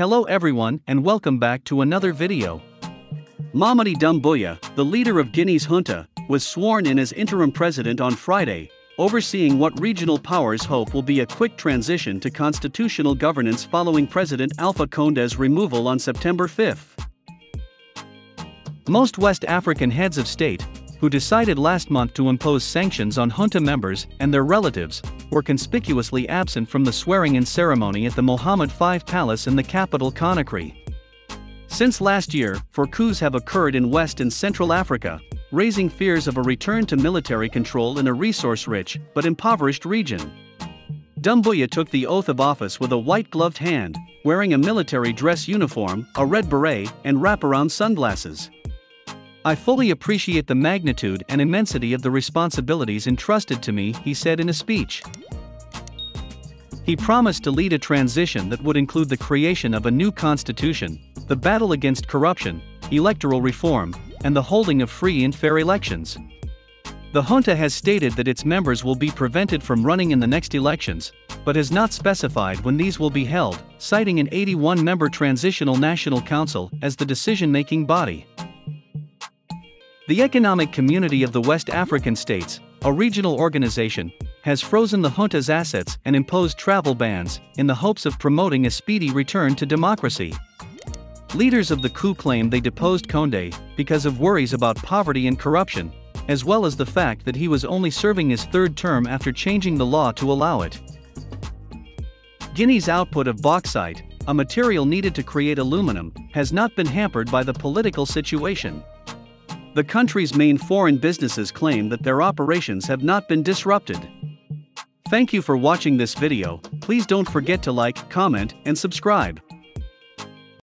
Hello everyone and welcome back to another video. Mamady Doumbouya, the leader of Guinea's junta, was sworn in as interim president on Friday, overseeing what regional powers hope will be a quick transition to constitutional governance following President Alpha Conde's removal on September 5. Most West African heads of state, who decided last month to impose sanctions on junta members and their relatives, were conspicuously absent from the swearing-in ceremony at the Mohammed V Palace in the capital Conakry. Since last year, four coups have occurred in West and Central Africa, raising fears of a return to military control in a resource-rich but impoverished region. Doumbouya took the oath of office with a white-gloved hand, wearing a military dress uniform, a red beret, and wraparound sunglasses. I fully appreciate the magnitude and immensity of the responsibilities entrusted to me, he said in a speech. He promised to lead a transition that would include the creation of a new constitution, the battle against corruption, electoral reform, and the holding of free and fair elections. The junta has stated that its members will be prevented from running in the next elections, but has not specified when these will be held, citing an 81 member Transitional National Council as the decision making body. The Economic Community of the West African States, a regional organization, has frozen the junta's assets and imposed travel bans in the hopes of promoting a speedy return to democracy. Leaders of the coup claim they deposed Conde because of worries about poverty and corruption, as well as the fact that he was only serving his third term after changing the law to allow it. Guinea's output of bauxite, a material needed to create aluminum, has not been hampered by the political situation. The country's main foreign businesses claim that their operations have not been disrupted. Thank you for watching this video, please don't forget to like, comment, and subscribe.